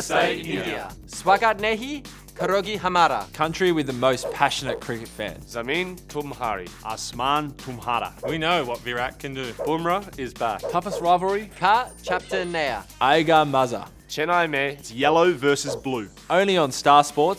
Namaste, India. Swagat Nehi, Karogi Hamara. Country with the most passionate cricket fans. Zamin Tumhari. Asman Tumhara. We know what Virat can do. Bumrah is back. Toughest rivalry? Ka Chapter Nea. Aiga Maza. Chennai May. It's yellow versus blue. Only on Star Sports.